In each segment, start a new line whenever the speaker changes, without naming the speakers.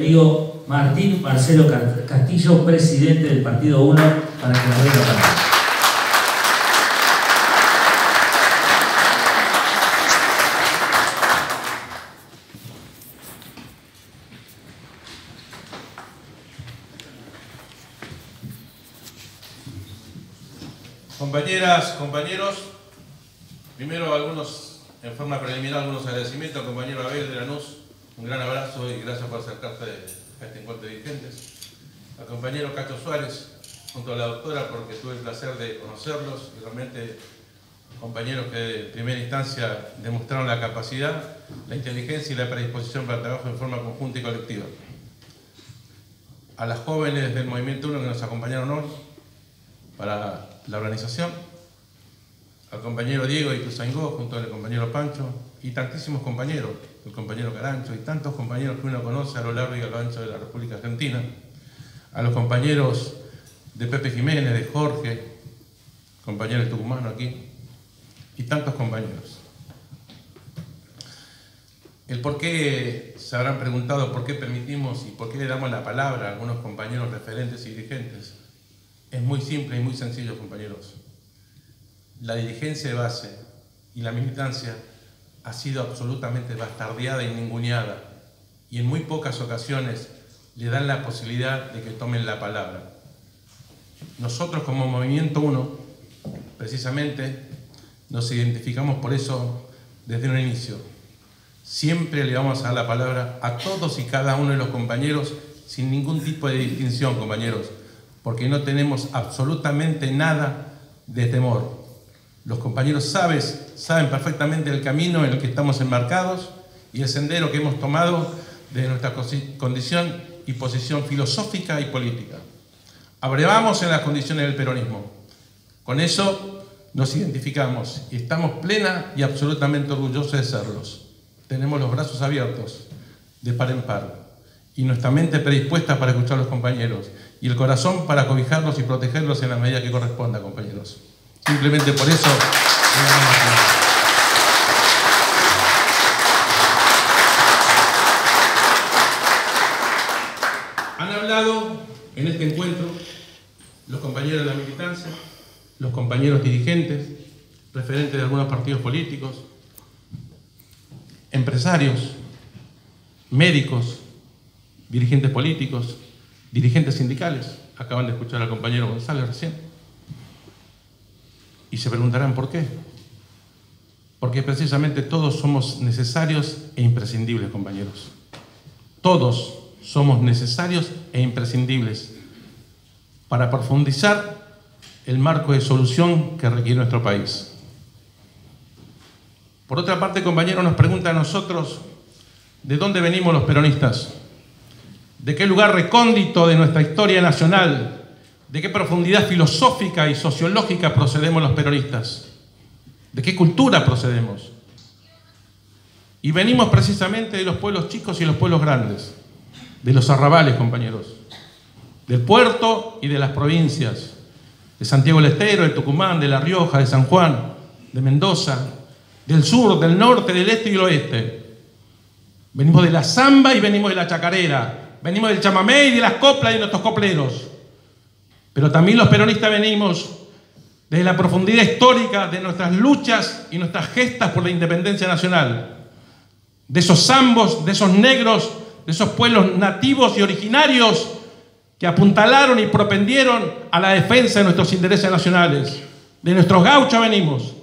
Digo Martín Marcelo Castillo, presidente del Partido 1, para que nos dé la palabra.
Compañeras, compañeros, primero algunos, en forma preliminar, algunos agradecimientos al compañero Abel de Lanús, un gran abrazo y gracias por acercarte a este encuentro de dirigentes. Al compañero Cacho Suárez, junto a la doctora, porque tuve el placer de conocerlos y realmente compañeros que en primera instancia demostraron la capacidad, la inteligencia y la predisposición para el trabajo en forma conjunta y colectiva. A las jóvenes del Movimiento 1 que nos acompañaron hoy para la organización, al compañero Diego Ituzaingó junto al compañero Pancho y tantísimos compañeros, el compañero Carancho y tantos compañeros que uno conoce a lo largo y a lo ancho de la República Argentina, a los compañeros de Pepe Jiménez, de Jorge, compañeros tucumanos aquí, y tantos compañeros. El por qué, se habrán preguntado por qué permitimos y por qué le damos la palabra a algunos compañeros referentes y dirigentes. Es muy simple y muy sencillo, compañeros. La dirigencia de base y la militancia ha sido absolutamente bastardeada y ninguneada y en muy pocas ocasiones le dan la posibilidad de que tomen la palabra. Nosotros como Movimiento 1, precisamente, nos identificamos por eso desde un inicio. Siempre le vamos a dar la palabra a todos y cada uno de los compañeros sin ningún tipo de distinción, compañeros, porque no tenemos absolutamente nada de temor. Los compañeros sabes, saben perfectamente el camino en el que estamos enmarcados y el sendero que hemos tomado de nuestra condición y posición filosófica y política. Abrevamos en las condiciones del peronismo. Con eso nos identificamos y estamos plena y absolutamente orgullosos de serlos. Tenemos los brazos abiertos de par en par y nuestra mente predispuesta para escuchar a los compañeros y el corazón para cobijarlos y protegerlos en la medida que corresponda, compañeros. Simplemente por eso... Han hablado en este encuentro los compañeros de la militancia, los compañeros dirigentes, referentes de algunos partidos políticos, empresarios, médicos, dirigentes políticos, dirigentes sindicales. Acaban de escuchar al compañero González recién. Y se preguntarán por qué. Porque precisamente todos somos necesarios e imprescindibles, compañeros. Todos somos necesarios e imprescindibles para profundizar el marco de solución que requiere nuestro país. Por otra parte, compañeros, nos pregunta a nosotros de dónde venimos los peronistas, de qué lugar recóndito de nuestra historia nacional ¿De qué profundidad filosófica y sociológica procedemos los peronistas? ¿De qué cultura procedemos? Y venimos precisamente de los pueblos chicos y los pueblos grandes, de los arrabales, compañeros, del puerto y de las provincias, de Santiago del Estero, de Tucumán, de La Rioja, de San Juan, de Mendoza, del sur, del norte, del este y el oeste. Venimos de la samba y venimos de la chacarera, venimos del chamamé y de las coplas y de nuestros copleros. Pero también los peronistas venimos desde la profundidad histórica de nuestras luchas y nuestras gestas por la independencia nacional. De esos zambos, de esos negros, de esos pueblos nativos y originarios que apuntalaron y propendieron a la defensa de nuestros intereses nacionales. De nuestros gauchos venimos.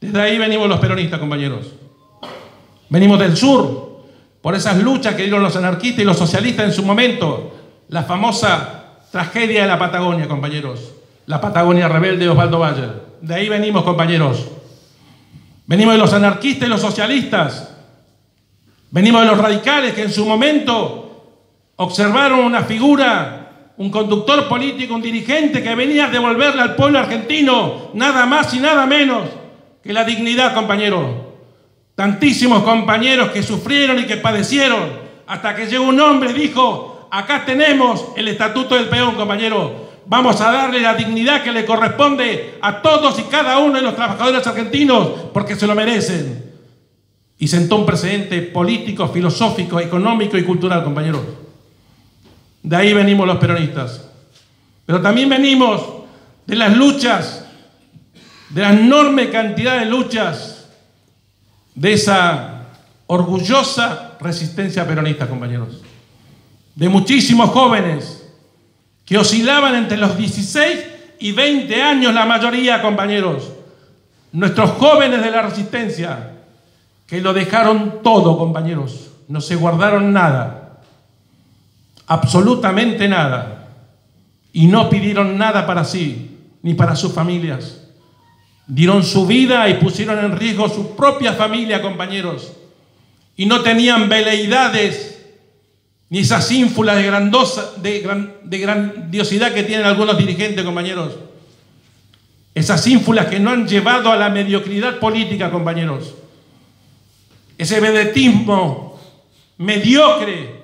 Desde ahí venimos los peronistas, compañeros. Venimos del sur, por esas luchas que dieron los anarquistas y los socialistas en su momento. La famosa Tragedia de la Patagonia, compañeros. La Patagonia rebelde de Osvaldo Bayer. De ahí venimos, compañeros. Venimos de los anarquistas y los socialistas. Venimos de los radicales que en su momento observaron una figura, un conductor político, un dirigente que venía a devolverle al pueblo argentino nada más y nada menos que la dignidad, compañeros. Tantísimos compañeros que sufrieron y que padecieron hasta que llegó un hombre y dijo, Acá tenemos el estatuto del peón, compañero. Vamos a darle la dignidad que le corresponde a todos y cada uno de los trabajadores argentinos porque se lo merecen. Y sentó un precedente político, filosófico, económico y cultural, compañero. De ahí venimos los peronistas. Pero también venimos de las luchas, de la enorme cantidad de luchas, de esa orgullosa resistencia peronista, compañeros. De muchísimos jóvenes que oscilaban entre los 16 y 20 años, la mayoría, compañeros. Nuestros jóvenes de la resistencia, que lo dejaron todo, compañeros. No se guardaron nada. Absolutamente nada. Y no pidieron nada para sí, ni para sus familias. Dieron su vida y pusieron en riesgo su propia familia, compañeros. Y no tenían veleidades ni esas ínfulas de, de, de grandiosidad que tienen algunos dirigentes, compañeros. Esas ínfulas que no han llevado a la mediocridad política, compañeros. Ese vedetismo mediocre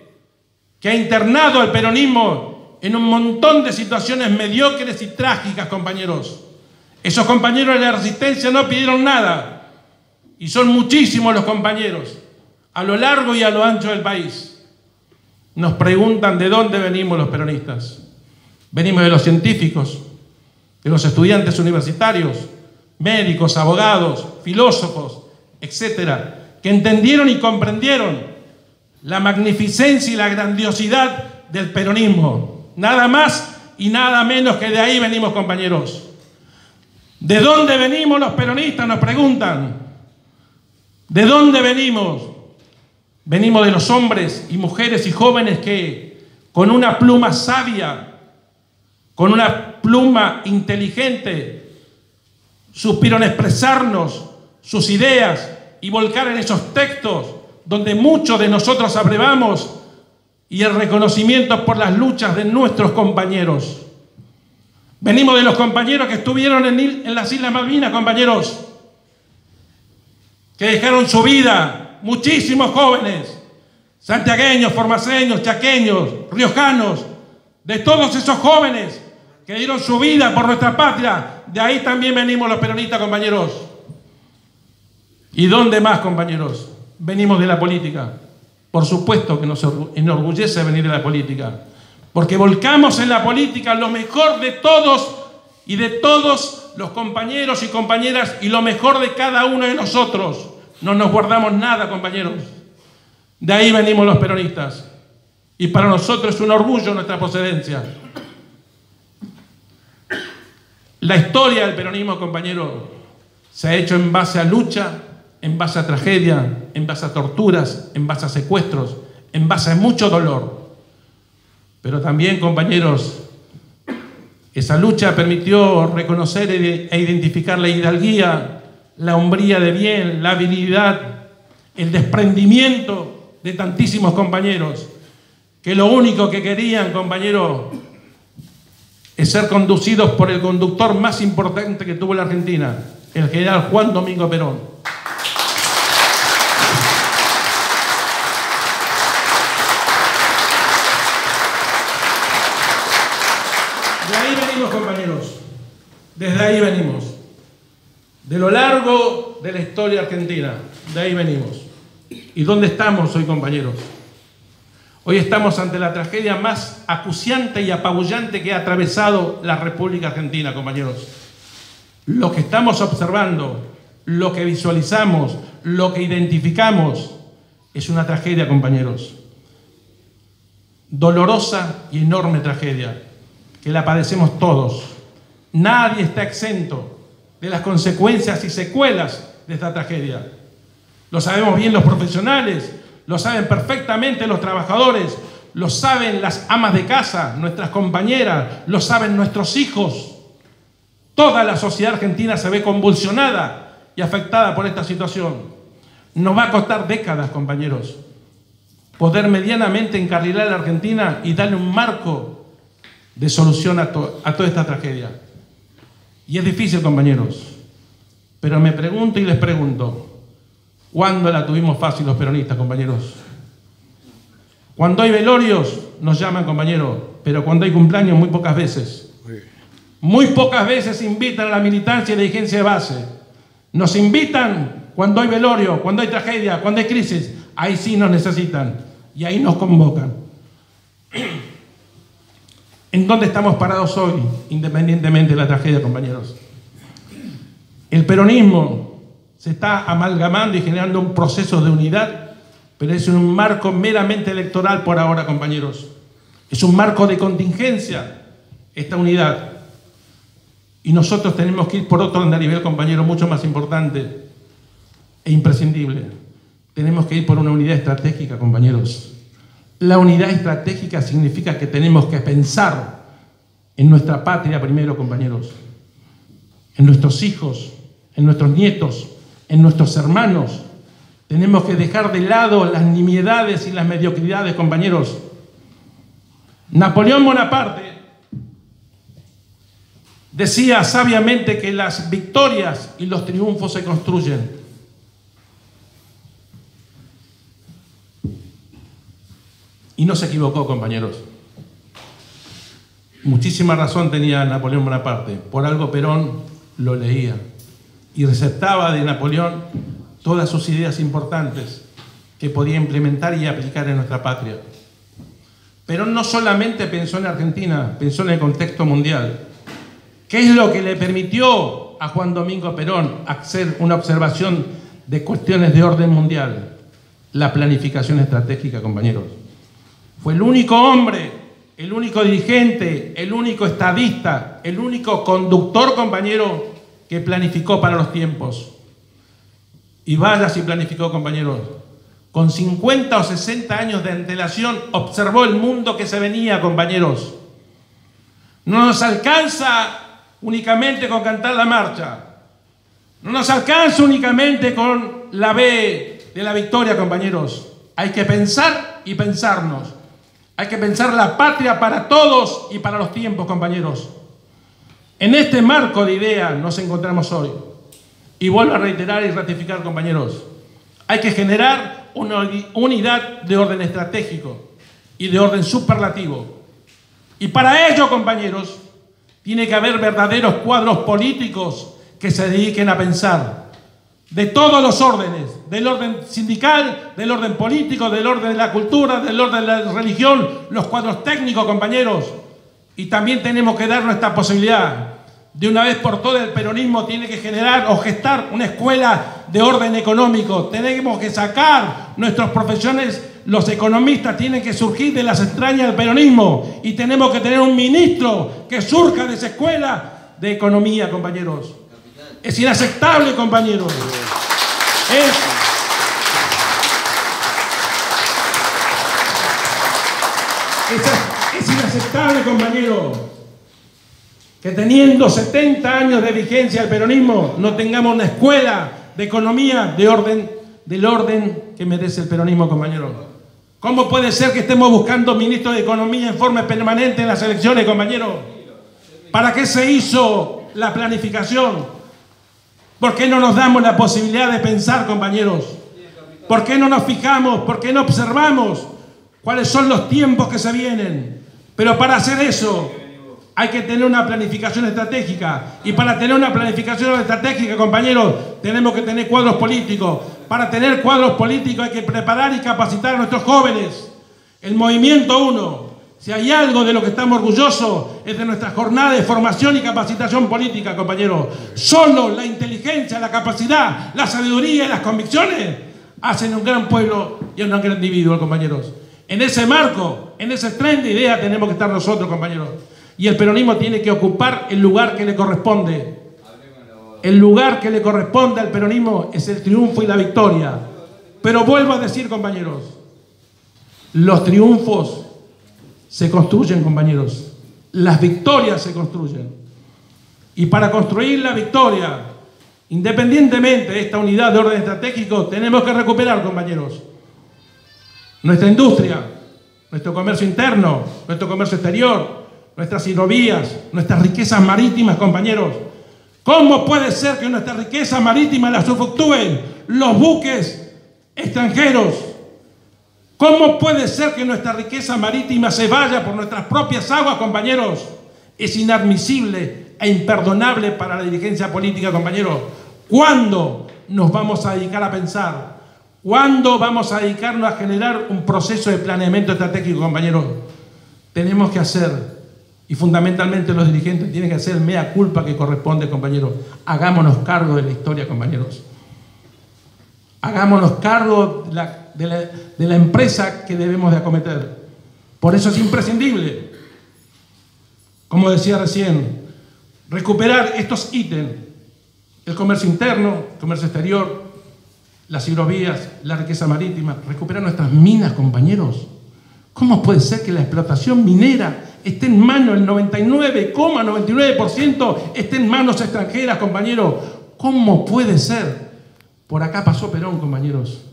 que ha internado al peronismo en un montón de situaciones mediocres y trágicas, compañeros. Esos compañeros de la resistencia no pidieron nada. Y son muchísimos los compañeros, a lo largo y a lo ancho del país. Nos preguntan de dónde venimos los peronistas. Venimos de los científicos, de los estudiantes universitarios, médicos, abogados, filósofos, etcétera, que entendieron y comprendieron la magnificencia y la grandiosidad del peronismo. Nada más y nada menos que de ahí venimos, compañeros. ¿De dónde venimos los peronistas? Nos preguntan. ¿De dónde venimos? Venimos de los hombres y mujeres y jóvenes que con una pluma sabia, con una pluma inteligente, supieron expresarnos sus ideas y volcar en esos textos donde muchos de nosotros abrevamos y el reconocimiento por las luchas de nuestros compañeros. Venimos de los compañeros que estuvieron en, en las Islas Malvinas, compañeros, que dejaron su vida, muchísimos jóvenes, santiagueños, formaseños, chaqueños, riojanos, de todos esos jóvenes que dieron su vida por nuestra patria, de ahí también venimos los peronistas, compañeros. ¿Y dónde más, compañeros? Venimos de la política. Por supuesto que nos enorgullece venir de la política, porque volcamos en la política lo mejor de todos y de todos los compañeros y compañeras y lo mejor de cada uno de nosotros. No nos guardamos nada, compañeros. De ahí venimos los peronistas. Y para nosotros es un orgullo nuestra procedencia. La historia del peronismo, compañero, se ha hecho en base a lucha, en base a tragedia, en base a torturas, en base a secuestros, en base a mucho dolor. Pero también, compañeros, esa lucha permitió reconocer e identificar la hidalguía, la hombría de bien, la habilidad, el desprendimiento de tantísimos compañeros, que lo único que querían, compañeros, es ser conducidos por el conductor más importante que tuvo la Argentina, el general Juan Domingo Perón. De ahí venimos, compañeros. Desde ahí venimos. De lo largo de la historia argentina. De ahí venimos. ¿Y dónde estamos hoy, compañeros? Hoy estamos ante la tragedia más acuciante y apabullante que ha atravesado la República Argentina, compañeros. Lo que estamos observando, lo que visualizamos, lo que identificamos, es una tragedia, compañeros. Dolorosa y enorme tragedia, que la padecemos todos. Nadie está exento de las consecuencias y secuelas de esta tragedia. Lo sabemos bien los profesionales, lo saben perfectamente los trabajadores, lo saben las amas de casa, nuestras compañeras, lo saben nuestros hijos. Toda la sociedad argentina se ve convulsionada y afectada por esta situación. Nos va a costar décadas, compañeros, poder medianamente encarrilar a la Argentina y darle un marco de solución a, a toda esta tragedia. Y es difícil, compañeros, pero me pregunto y les pregunto, ¿Cuándo la tuvimos fácil los peronistas, compañeros? Cuando hay velorios, nos llaman, compañeros, pero cuando hay cumpleaños, muy pocas veces. Muy pocas veces invitan a la militancia y la dirigencia de base. Nos invitan cuando hay velorio, cuando hay tragedia, cuando hay crisis. Ahí sí nos necesitan y ahí nos convocan. ¿En dónde estamos parados hoy, independientemente de la tragedia, compañeros? El peronismo se está amalgamando y generando un proceso de unidad, pero es un marco meramente electoral por ahora, compañeros. Es un marco de contingencia esta unidad. Y nosotros tenemos que ir por otro nivel, compañero, mucho más importante e imprescindible. Tenemos que ir por una unidad estratégica, compañeros. La unidad estratégica significa que tenemos que pensar en nuestra patria primero, compañeros, en nuestros hijos, en nuestros nietos, en nuestros hermanos. Tenemos que dejar de lado las nimiedades y las mediocridades, compañeros. Napoleón Bonaparte decía sabiamente que las victorias y los triunfos se construyen. Y no se equivocó, compañeros. Muchísima razón tenía Napoleón Bonaparte. Por algo Perón lo leía y receptaba de Napoleón todas sus ideas importantes que podía implementar y aplicar en nuestra patria. Perón no solamente pensó en Argentina, pensó en el contexto mundial. ¿Qué es lo que le permitió a Juan Domingo Perón hacer una observación de cuestiones de orden mundial? La planificación estratégica, compañeros. Fue el único hombre, el único dirigente, el único estadista, el único conductor, compañero, que planificó para los tiempos. Y vaya si planificó, compañeros. Con 50 o 60 años de antelación observó el mundo que se venía, compañeros. No nos alcanza únicamente con cantar la marcha. No nos alcanza únicamente con la B de la victoria, compañeros. Hay que pensar y pensarnos. Hay que pensar la patria para todos y para los tiempos, compañeros. En este marco de ideas nos encontramos hoy. Y vuelvo a reiterar y ratificar, compañeros. Hay que generar una unidad de orden estratégico y de orden superlativo. Y para ello, compañeros, tiene que haber verdaderos cuadros políticos que se dediquen a pensar de todos los órdenes, del orden sindical, del orden político, del orden de la cultura, del orden de la religión, los cuadros técnicos, compañeros. Y también tenemos que dar nuestra posibilidad. De una vez por todas el peronismo tiene que generar o gestar una escuela de orden económico. Tenemos que sacar nuestras profesiones los economistas tienen que surgir de las extrañas del peronismo y tenemos que tener un ministro que surja de esa escuela de economía, compañeros. Es inaceptable, compañeros. Es, inaceptable, compañeros, que teniendo 70 años de vigencia el peronismo no tengamos una escuela de economía de orden, del orden que merece el peronismo, compañeros. ¿Cómo puede ser que estemos buscando ministro de Economía en forma permanente en las elecciones, compañeros? ¿Para qué se hizo la planificación? ¿Por qué no nos damos la posibilidad de pensar, compañeros? ¿Por qué no nos fijamos? ¿Por qué no observamos cuáles son los tiempos que se vienen? Pero para hacer eso hay que tener una planificación estratégica. Y para tener una planificación estratégica, compañeros, tenemos que tener cuadros políticos. Para tener cuadros políticos hay que preparar y capacitar a nuestros jóvenes. El Movimiento 1, si hay algo de lo que estamos orgullosos, es de nuestra jornada de formación y capacitación política, compañeros. Solo la inteligencia, la capacidad, la sabiduría y las convicciones hacen un gran pueblo y un gran individuo, compañeros. En ese marco, en ese tren de ideas tenemos que estar nosotros, compañeros. Y el peronismo tiene que ocupar el lugar que le corresponde. El lugar que le corresponde al peronismo es el triunfo y la victoria. Pero vuelvo a decir, compañeros, los triunfos se construyen, compañeros. Las victorias se construyen. Y para construir la victoria, independientemente de esta unidad de orden estratégico, tenemos que recuperar, compañeros, nuestra industria, nuestro comercio interno, nuestro comercio exterior, nuestras hidrovías, nuestras riquezas marítimas, compañeros ¿Cómo puede ser que nuestra riqueza marítima la usufructúen los buques extranjeros? ¿Cómo puede ser que nuestra riqueza marítima se vaya por nuestras propias aguas, compañeros? Es inadmisible e imperdonable para la dirigencia política, compañeros. ¿Cuándo nos vamos a dedicar a pensar? ¿Cuándo vamos a dedicarnos a generar un proceso de planeamiento estratégico, compañeros? Tenemos que hacer Y fundamentalmente los dirigentes tienen que hacer mea culpa que corresponde, compañeros. Hagámonos cargo de la historia, compañeros. Hagámonos cargo de la, de la, empresa que debemos de acometer. Por eso es imprescindible, como decía recién, recuperar estos ítems. El comercio interno, el comercio exterior, las hidrovías, la riqueza marítima, recuperar nuestras minas, compañeros. ¿Cómo puede ser que la explotación minera esté en manos, el 99,99% esté en manos extranjeras, compañeros? ¿Cómo puede ser? Por acá pasó Perón, compañeros.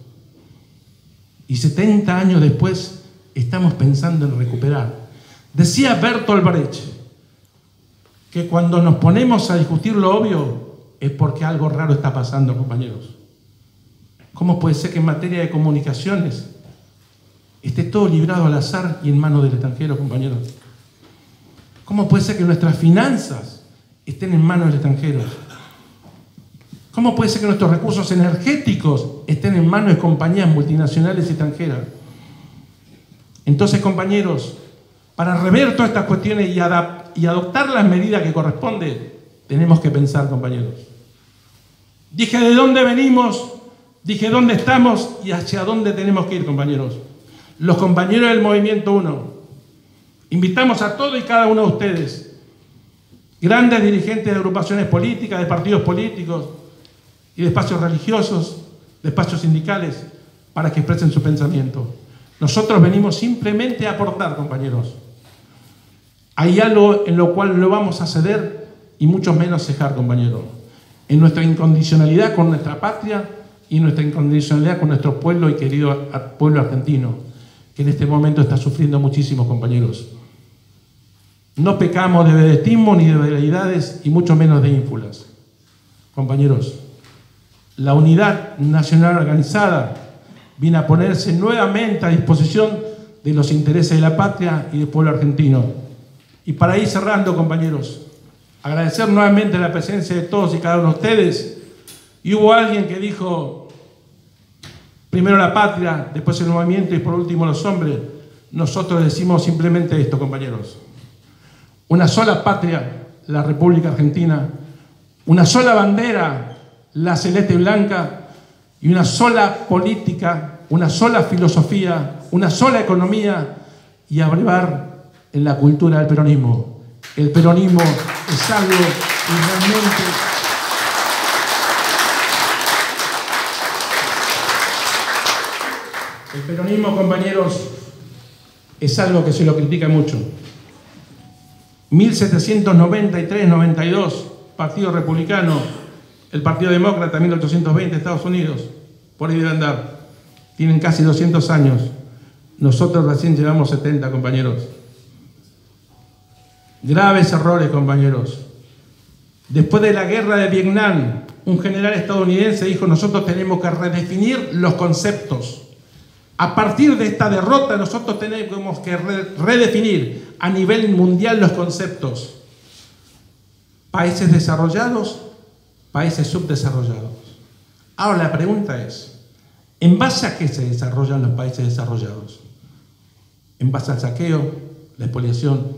Y 70 años después estamos pensando en recuperar. Decía Bertolt Brecht que cuando nos ponemos a discutir lo obvio es porque algo raro está pasando, compañeros. ¿Cómo puede ser que en materia de comunicaciones esté todo librado al azar y en manos del extranjero, compañeros? ¿Cómo puede ser que nuestras finanzas estén en manos del extranjero? ¿Cómo puede ser que nuestros recursos energéticos estén en manos de compañías multinacionales extranjeras? Entonces, compañeros, para rever todas estas cuestiones y, adoptar las medidas que corresponde, tenemos que pensar, compañeros. Dije de dónde venimos, Dije dónde estamos y hacia dónde tenemos que ir, compañeros. Los compañeros del Movimiento 1. Invitamos a todos y cada uno de ustedes, grandes dirigentes de agrupaciones políticas, de partidos políticos y de espacios religiosos, de espacios sindicales, para que expresen su pensamiento. Nosotros venimos simplemente a aportar, compañeros. Hay algo en lo cual no vamos a ceder y mucho menos cejar, compañeros. En nuestra incondicionalidad con nuestra patria y nuestra incondicionalidad con nuestro pueblo y querido pueblo argentino, que en este momento está sufriendo muchísimo, compañeros. No pecamos de vedetismo ni de veleidades y mucho menos de ínfulas. Compañeros, la unidad nacional organizada viene a ponerse nuevamente a disposición de los intereses de la patria y del pueblo argentino. Y para ir cerrando, compañeros, agradecer nuevamente la presencia de todos y cada uno de ustedes y hubo alguien que dijo, primero la patria, después el movimiento y por último los hombres. Nosotros decimos simplemente esto, compañeros. Una sola patria, la República Argentina. Una sola bandera, la celeste y blanca. Y una sola política, una sola filosofía, una sola economía y abrevar en la cultura del peronismo. El peronismo es algo realmente El peronismo, compañeros, es algo que se lo critica mucho. 1793-92, Partido Republicano, el Partido Demócrata, 1820, Estados Unidos, por ahí debe andar. Tienen casi 200 años. Nosotros recién llevamos 70, compañeros. Graves errores, compañeros. Después de la guerra de Vietnam, un general estadounidense dijo, nosotros tenemos que redefinir los conceptos. A partir de esta derrota nosotros tenemos que redefinir a nivel mundial los conceptos. Países desarrollados, países subdesarrollados. Ahora la pregunta es, ¿en base a qué se desarrollan los países desarrollados? En base al saqueo, la expoliación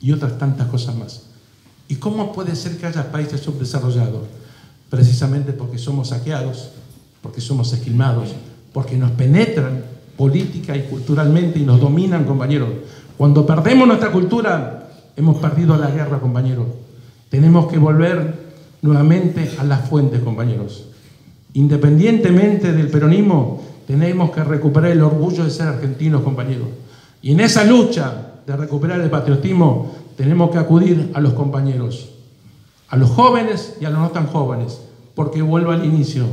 y otras tantas cosas más. ¿Y cómo puede ser que haya países subdesarrollados? Precisamente porque somos saqueados, porque somos esquilmados, porque nos penetran política y culturalmente y nos dominan, compañeros. Cuando perdemos nuestra cultura, hemos perdido la guerra, compañeros. Tenemos que volver nuevamente a las fuentes, compañeros. Independientemente del peronismo, tenemos que recuperar el orgullo de ser argentinos, compañeros. Y en esa lucha de recuperar el patriotismo, tenemos que acudir a los compañeros, a los jóvenes y a los no tan jóvenes, porque vuelvo al inicio,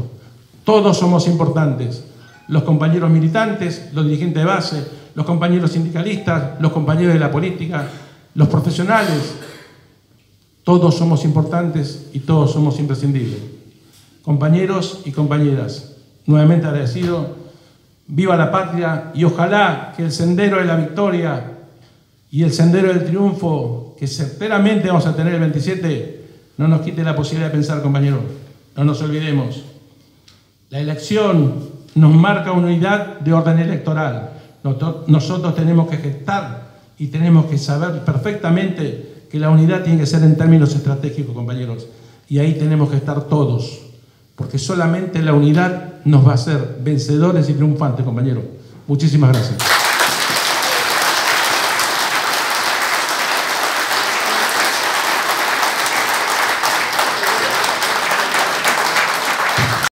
todos somos importantes los compañeros militantes, los dirigentes de base, los compañeros sindicalistas, los compañeros de la política, los profesionales. Todos somos importantes y todos somos imprescindibles. Compañeros y compañeras, nuevamente agradecido, viva la patria y ojalá que el sendero de la victoria y el sendero del triunfo que certeramente vamos a tener el 27 no nos quite la posibilidad de pensar, compañeros. No nos olvidemos. La elección nos marca una unidad de orden electoral. Nosotros tenemos que gestar y tenemos que saber perfectamente que la unidad tiene que ser en términos estratégicos, compañeros. Y ahí tenemos que estar todos, porque solamente la unidad nos va a hacer vencedores y triunfantes, compañeros. Muchísimas gracias.